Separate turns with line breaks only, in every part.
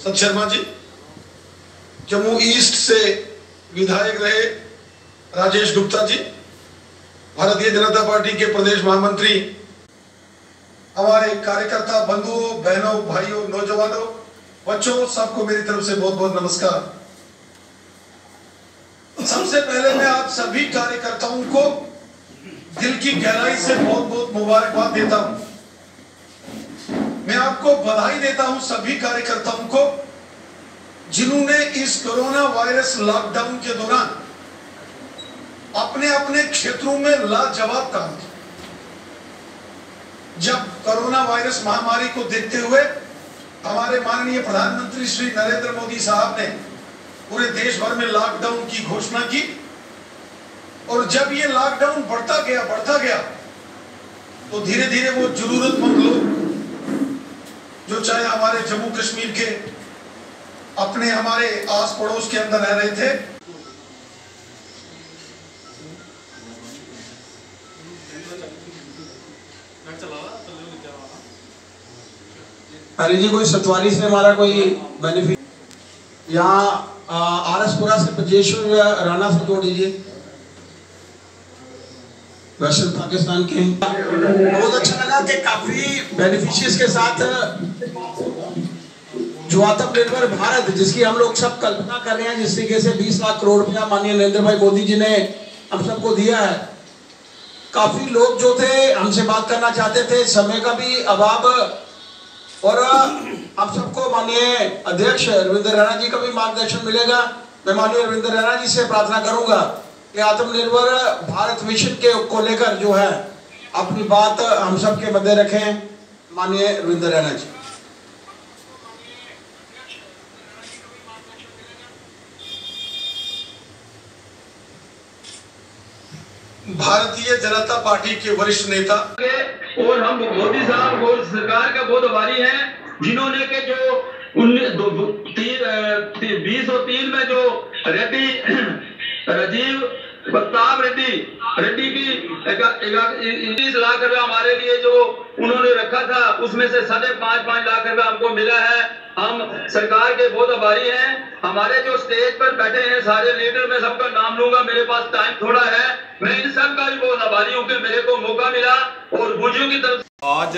सत शर्मा जी, जम्मू ईस्ट से विधायक रहे राजेश गुप्ता जी, भारतीय जनता पार्टी के प्रदेश महामंत्री, हमारे कार्यकर्ता बंधुओं बहनों, भाइयों, नौजवानों, बच्चों, सबको मेरी तरफ़ से बहुत बहुत नमस्कार। सबसे पहले मैं आप सभी कार्यकर्ताओं को दिल की गहराई से बहुत बहुत मुबारकबाद देता हूँ। मैं आपको बधाई देता हूँ सभी कार्यकर्ताओं को, जिन्होंने इस कोरोना वायरस लॉकडाउन के दौरान अपने अपने क्षेत्रों में लाजवाब काम किया। जब कोरोना वायरस महामारी को देखते हुए हमारे माननीय प्रधानमंत्री श्री नरेंद्र मोदी साहब ने पूरे देश भर में लॉकडाउन की घोषणा की, और जब ये लॉकडाउन बढ़ता गया बढ़ता गया तो धीरे धीरे वो जरूरतमंद लोग जो चाहे हमारे जम्मू कश्मीर के अपने हमारे आस पड़ोस के अंदर रह रहे थे।
अरे जी, कोई सतवारी से हमारा कोई बेनिफिट यहाँ आर एस पुरा से ब्रजेश्वर राणा से जोड़ दीजिए। वेस्टर्न पाकिस्तान के बहुत अच्छा लगा कि काफ़ी बेनिफिशियस के साथ जो आत्मनिर्भर भारत, जिसकी हम लोग सब कल्पना कर रहे हैं, जिस तरीके से 20 लाख करोड़ रुपया माननीय नरेंद्र भाई मोदी जी ने हम सबको दिया है। काफ़ी लोग जो थे, हमसे बात करना चाहते थे, समय का भी अभाव। और आप सबको माननीय अध्यक्ष रविंद्र राणा जी का भी मार्गदर्शन मिलेगा। मैं माननीय रविंद्र राणा जी से प्रार्थना करूँगा कि आत्मनिर्भर भारत मिशन के को लेकर जो है, अपनी बात हम सब के मध्य रखें। माननीय रविंद्र राणा जी।
भारतीय जनता पार्टी के वरिष्ठ नेता।
और हम मोदी साहब और सरकार का बहुत आभारी हैं, जिन्होंने के जो बीस और तीन में जो रेड्डी राजीव प्रताप रेड्डी रेड्डी की इक्कीस लाख रुपया हमारे लिए जो उन्होंने रखा था, उसमें से साढ़े पाँच पाँच लाख रुपया हमको मिला है। हम सरकार के बहुत आभारी हैं। हमारे जो स्टेज पर बैठे हैं, सारे लीडर, मैं सबका नाम लूँगा। मेरे पास टाइम थोड़ा है। मैं इन सब का भी बहुत आभारी हूँ कि मेरे को मौका मिला और बुज़ुर्ग की तरफ़
आज,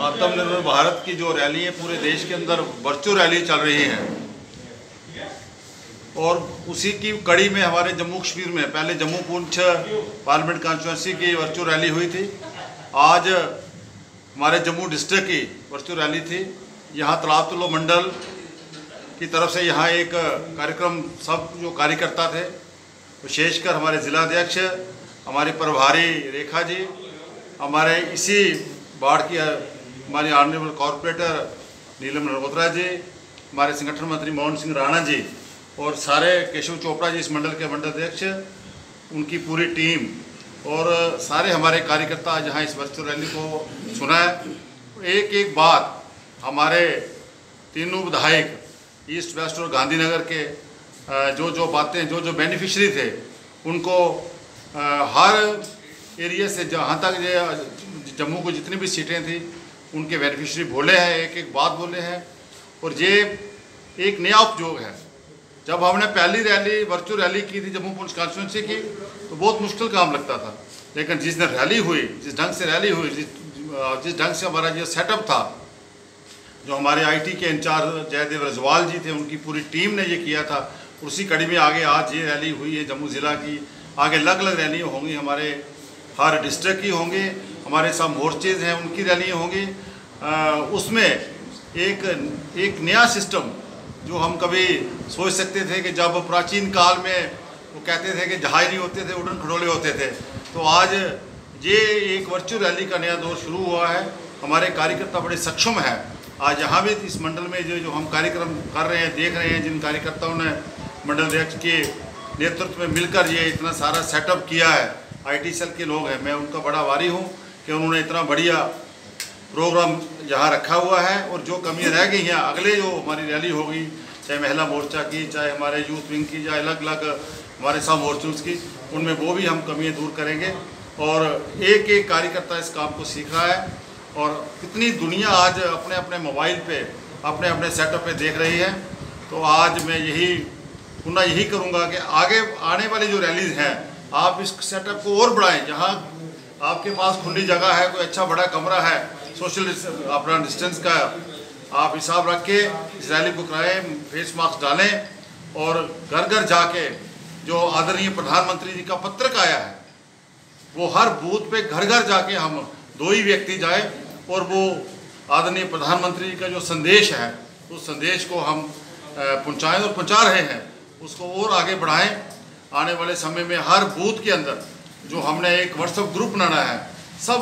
आत्मनिर्भर भारत की जो रैली है, पूरे देश के अंदर वर्चुअल रैली चल रही है। और उसी की कड़ी में हमारे जम्मू कश्मीर में, पहले जम्मू पुंछ, पार्लियामेंट कॉन्स्टिट्यूंसी की वर्चुअल रैली हुई थी। आज हमारे जम्मू डिस्ट्रिक्ट की वर्चुअल रैली थी। यहाँ तालाब तुलो मंडल की तरफ़ से यहाँ एक कार्यक्रम, सब जो कार्यकर्ता थे, विशेषकर हमारे ज़िलाध्यक्ष, हमारे प्रभारी रेखा जी, हमारे इसी बाढ़ की, हमारे ऑनरेबल कॉरपोरेटर नीलम मल्होत्रा जी, हमारे संगठन मंत्री मोहन सिंह राणा जी और सारे केशव चोपड़ा जी इस मंडल के मंडल अध्यक्ष, उनकी पूरी टीम और सारे हमारे कार्यकर्ता आज यहाँ इस वर्चुअल रैली को सुना है। एक एक बात हमारे तीनों विधायक ईस्ट वेस्ट और गांधीनगर के जो जो बातें, जो जो बेनिफिशरी थे, उनको हर एरिया से जहाँ तक ये जम्मू को जितनी भी सीटें थी, उनके बेनिफिशरी बोले हैं, एक एक बात बोले हैं। और ये एक नया उपयोग है। जब हमने पहली रैली, वर्चुअल रैली की थी जम्मू पुलिस कॉन्स्टिट्यूंसी की तो बहुत मुश्किल काम लगता था। लेकिन जिस दिन रैली हुई, जिस ढंग से रैली हुई, जिस जिस ढंग से हमारा ये सेटअप था, जो हमारे आईटी के इंचार्ज जयदेव रजवाल जी थे, उनकी पूरी टीम ने ये किया था, उसी कड़ी में आगे आज ये रैली हुई है जम्मू ज़िला की। आगे अलग अलग रैलियाँ होंगी, हमारे हर डिस्ट्रिक्ट की होंगी, हमारे सब मोर्चेज हैं, उनकी रैलियाँ होंगी। उसमें एक एक नया सिस्टम जो हम कभी सोच सकते थे कि जब प्राचीन काल में वो कहते थे कि जहाज़ नहीं होते थे, उड़न खड़ोले होते थे तो आज ये एक वर्चुअल रैली का नया दौर शुरू हुआ है। हमारे कार्यकर्ता बड़े सक्षम है। आज यहाँ भी इस मंडल में जो जो हम कार्यक्रम कर रहे हैं, देख रहे हैं, जिन कार्यकर्ताओं ने मंडल अध्यक्ष के नेतृत्व में मिलकर ये इतना सारा सेटअप किया है। आईटी सेल के लोग हैं, मैं उनका बड़ा वारी हूँ कि उन्होंने इतना बढ़िया प्रोग्राम यहाँ रखा हुआ है और जो कमियाँ रह गई हैं, अगले जो हमारी रैली होगी, चाहे महिला मोर्चा की, चाहे हमारे यूथ विंग की, चाहे अलग अलग हमारे सब मोर्चों की, उनमें वो भी हम कमियाँ दूर करेंगे। और एक एक कार्यकर्ता इस काम को सीख रहा है और कितनी दुनिया आज अपने अपने मोबाइल पे, अपने अपने सेटअप पे देख रही है। तो आज मैं यही पुनः यही करूँगा कि आगे आने वाली जो रैलीज हैं, आप इस सेटअप को और बढ़ाएँ। जहाँ आपके पास खुली जगह है, कोई अच्छा बड़ा कमरा है सोशल अपना डिस्टेंस का आप हिसाब रख के इस रैली को फेस मास्क डालें और घर घर जाके जो आदरणीय प्रधानमंत्री जी का पत्रक आया है, वो हर बूथ पे घर घर जाके हम दो ही व्यक्ति जाए और वो आदरणीय प्रधानमंत्री जी का जो संदेश है, उस संदेश को हम पहुंचाएँ और पहुँचा रहे हैं, उसको और आगे बढ़ाएँ। आने वाले समय में हर बूथ के अंदर जो हमने एक व्हाट्सएप ग्रुप बनाना है, सब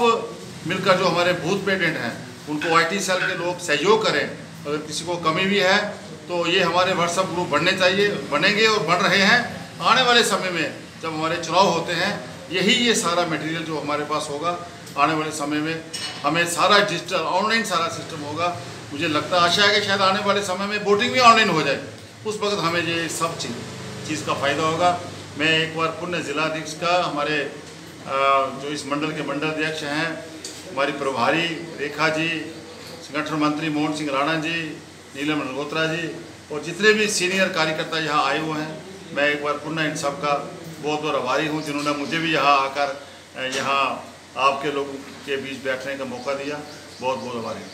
मिलकर जो हमारे बूथ पेटेंट हैं, उनको आईटी सेल के लोग सहयोग करें। अगर किसी को कमी भी है तो ये हमारे व्हाट्सएप ग्रुप बनने चाहिए, बनेंगे और बन रहे हैं। आने वाले समय में जब हमारे चुनाव होते हैं, यही ये सारा मटेरियल जो हमारे पास होगा। आने वाले समय में हमें सारा डिजिटल ऑनलाइन सारा सिस्टम होगा। मुझे लगता आशा है कि शायद आने वाले समय में वोटिंग भी ऑनलाइन हो जाए। उस वक्त हमें ये सब चीज़ चीज़ का फ़ायदा होगा। मैं एक बार पुण्य जिलाध्यक्ष का, हमारे जो इस मंडल के मंडल अध्यक्ष हैं हमारी प्रभारी रेखा जी, संगठन मंत्री मोहन सिंह राणा जी, नीलम मल्होत्रा जी और जितने भी सीनियर कार्यकर्ता यहाँ आए हुए हैं, मैं एक बार पुनः इन सब का बहुत बहुत आभारी हूँ जिन्होंने मुझे भी यहाँ आकर, यहाँ आपके लोगों के बीच बैठने का मौका दिया। बहुत बहुत आभारी हूँ।